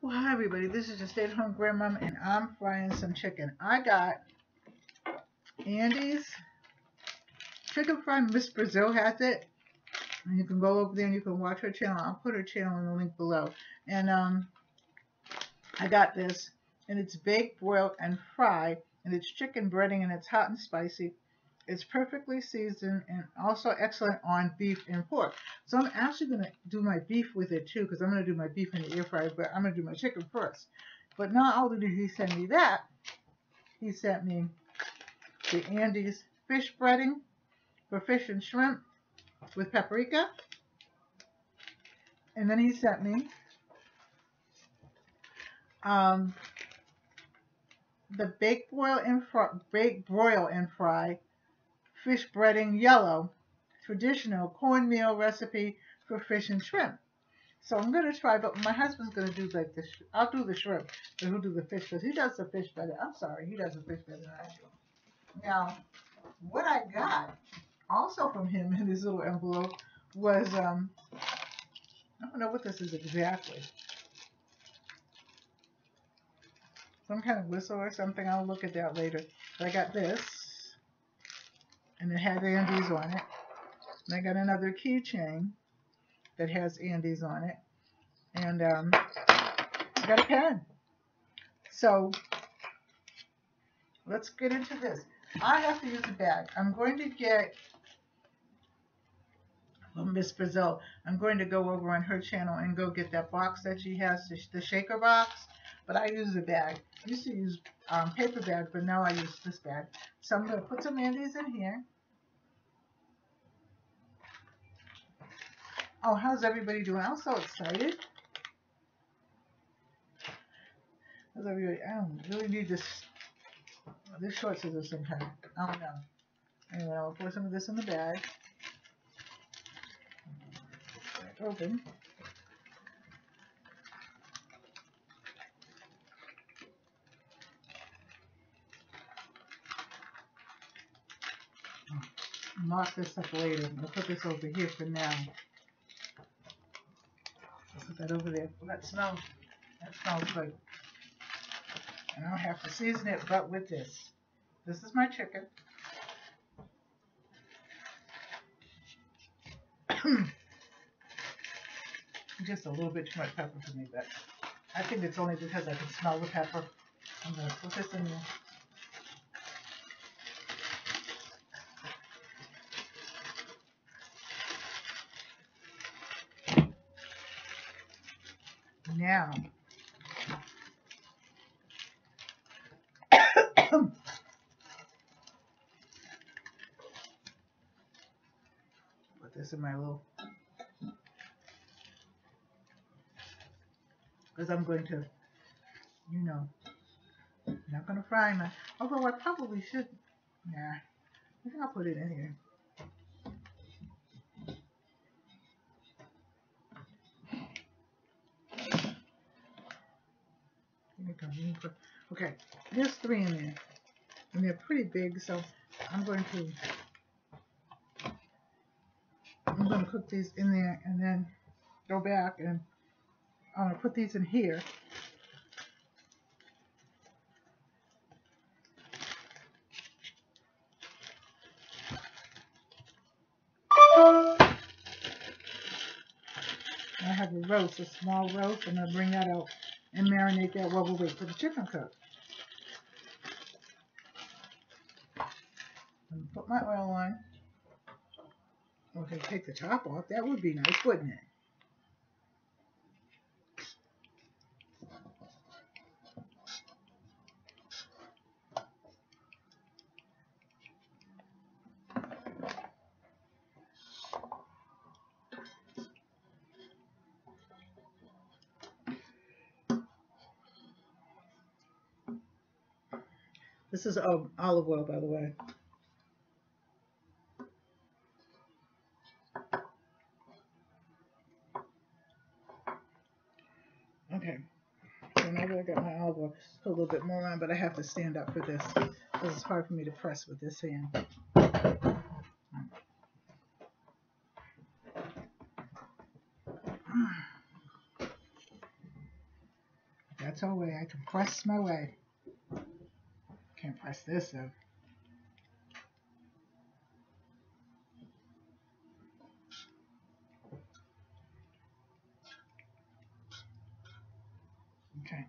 Well, hi everybody. This is your stay-at-home grandmom, and I'm frying some chicken. I got Andy's chicken fry. Miss Brazil has it, and you can go over there and you can watch her channel. I'll put her channel in the link below. And um, I got this, and it's baked, broiled, and fried, and it's chicken breading, and it's hot and spicy. It's perfectly seasoned and also excellent on beef and pork. So I'm actually going to do my beef with it too because I'm going to do my beef in the air fryer, but I'm going to do my chicken first. But not only did he send me that, he sent me the Andy's fish breading for fish and shrimp with paprika. And then he sent me um, the baked broil and baked broil and fry fish breading yellow, traditional cornmeal recipe for fish and shrimp. So I'm going to try, but my husband's going to do like this. I'll do the shrimp, but he'll do the fish because he does the fish better. I'm sorry, he does the fish better than I do. Now, what I got also from him in this little envelope was, um, I don't know what this is exactly. Some kind of whistle or something. I'll look at that later. But I got this and it had Andy's on it. And I got another keychain that has Andy's on it. And um, I got a pen. So let's get into this. I have to use a bag. I'm going to get well, Miss Brazil. I'm going to go over on her channel and go get that box that she has, the shaker box. But I use a bag. I used to use um, paper bag, but now I use this bag. So I'm going to put some Andy's in here. Oh, how's everybody doing? I'm so excited. How's everybody? I don't really need this. This short scissors sometimes. I don't know. Anyway, I'll pour some of this in the bag. Open. Mark this up later. I'll put this over here for now. I'll put that over there. That smells, that smells good. And I don't have to season it but with this. This is my chicken. Just a little bit too much pepper for me, but I think it's only because I can smell the pepper. I'm going to put this in there. Now. Put this in my little, because I'm going to, you know, I'm not going to fry my, although I probably should, nah, I think I'll put it in here. Okay, there's three in there. And they're pretty big, so I'm going to I'm going to cook these in there and then go back and I'm going to put these in here. I have a roast, a small roast. I'm going to bring that out and marinate that while we wait for the chicken cook. Put my oil on. Okay, take the top off. That would be nice, wouldn't it? Is um, olive oil, by the way. Okay. So now that I got my olive oil, put a little bit more on, but I have to stand up for this. This is hard for me to press with this hand. That's all way I can press my way. This though. Okay.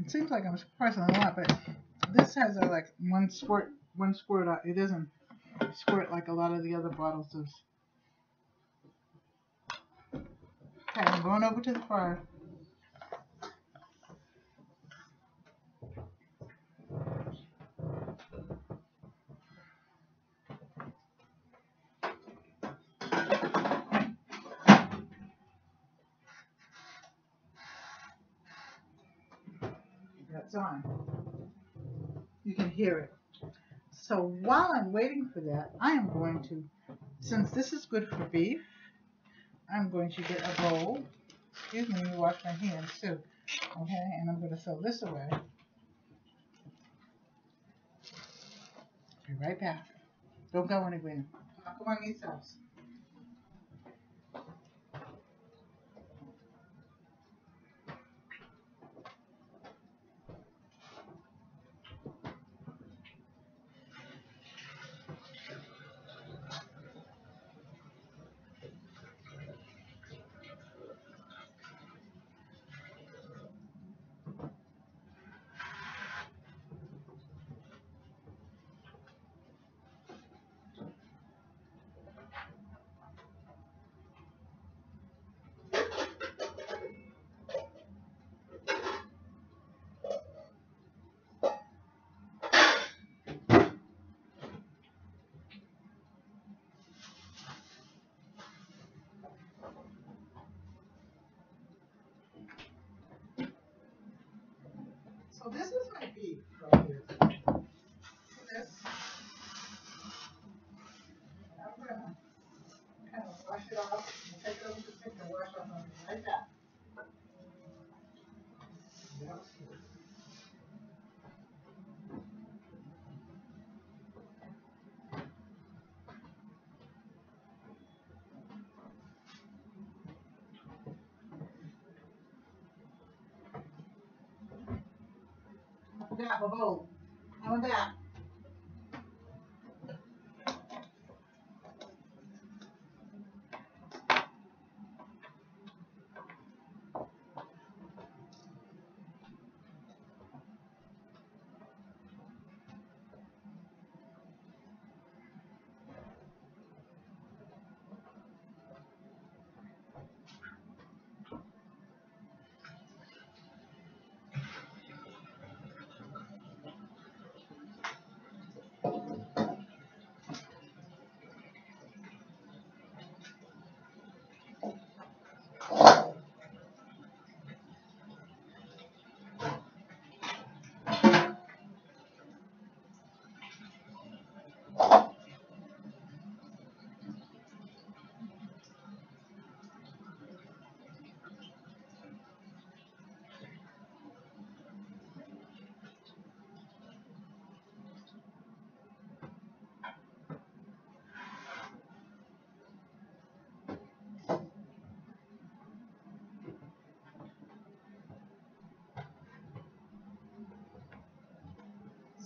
It seems like I'm pressing a lot, but this has a like one squirt, one squirt out. It doesn't squirt like a lot of the other bottles does. Okay, I'm going over to the fryer. That's on. You can hear it. So while I'm waiting for that, I am going to, since this is good for beef, I'm going to get a bowl. Excuse me, wash my hands too. Okay, and I'm going to throw this away. Be right back. Don't go anywhere. Come on, yourselves. This is I forgot my bowl.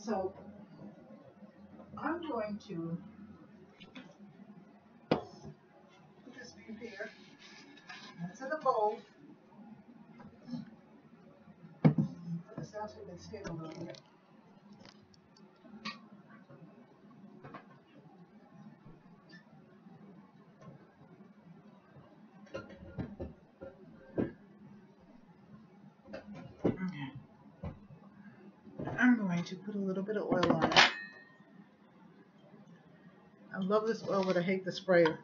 So I'm going to put this beef here. That's in a bowl. Put this out so it can stay a little bit. Going to put a little bit of oil on it. I love this oil, but I hate the sprayer.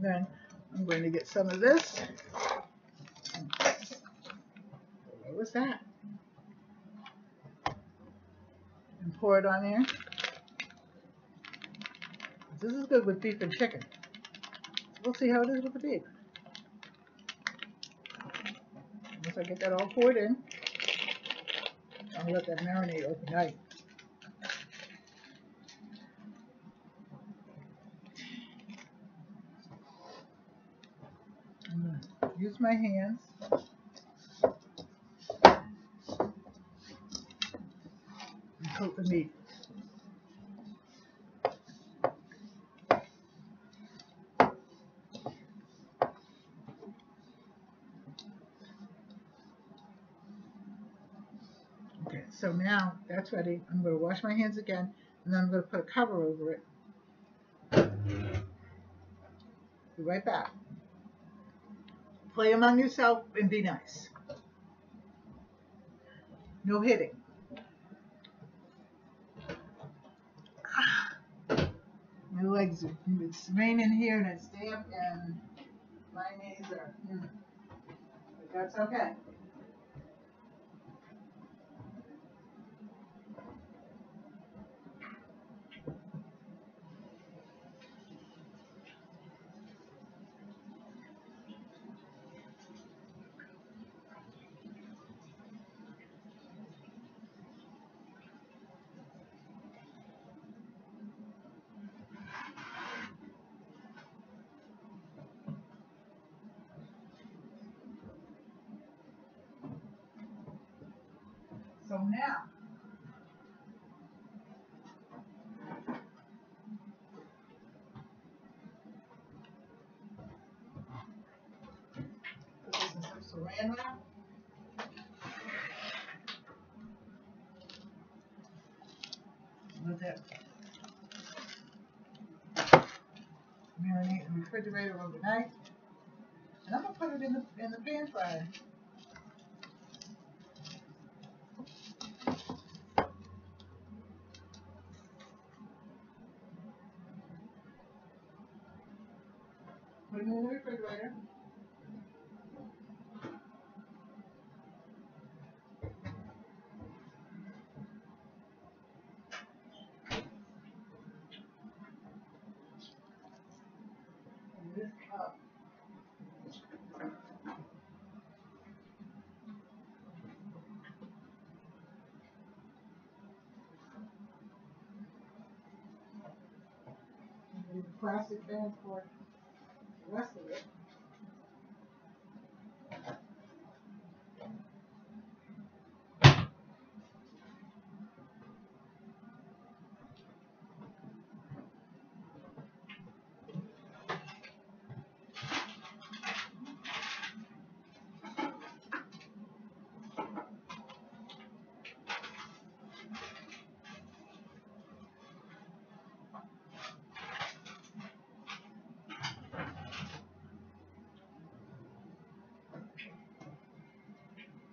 Then I'm going to get some of this. What was that? And pour it on there. This is good with beef and chicken. We'll see how it is with the beef. Once I get that all poured in, I'll let that marinate overnight. I'm gonna use my hands. And coat the meat. So now that's ready. I'm going to wash my hands again, and then I'm going to put a cover over it. Be right back. Play among yourself and be nice. No hitting. My legs are, it's raining here and it's damp and my knees are, hmm. but that's okay. Now, put this in some saran wrap. Let that marinate in the refrigerator overnight. And I'm gonna put it in the in the pan fryer. Put it in the refrigerator. This cup. And the for of it.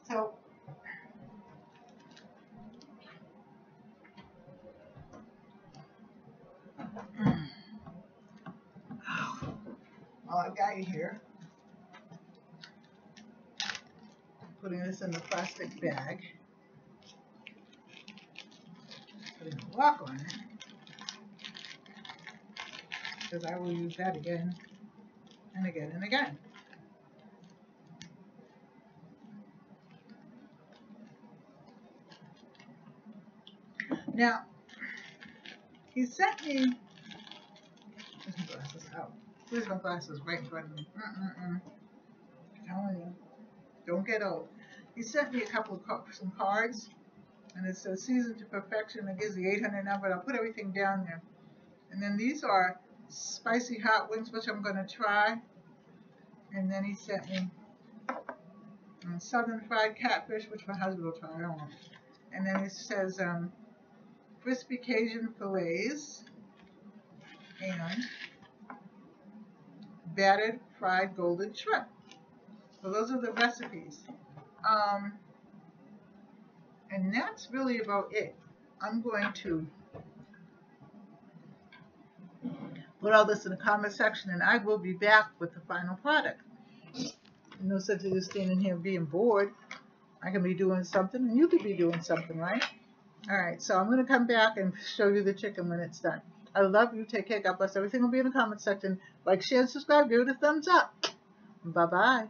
So Oh, I've got you here. Putting this in the plastic bag. Putting a lock on it. Because I will use that again and again and again. Now, he sent me. Where's my glasses? Right of me. Mm-mm-mm. Telling you, don't get old. He sent me a couple of some cards, and it says "Season to Perfection." It gives the 800 number. I'll put everything down there. And then these are spicy hot wings, which I'm going to try. And then he sent me um, southern fried catfish, which my husband will try. I don't. And then he says um, crispy Cajun fillets and battered fried golden shrimp. So those are the recipes. Um, and that's really about it. I'm going to put all this in the comment section and I will be back with the final product. No sense of just standing here being bored. I can be doing something and you could be doing something, right? All right, so I'm going to come back and show you the chicken when it's done. I love you. Take care. God bless. Everything will be in the comment section. Like, share, and subscribe. Give it a thumbs up. Bye-bye.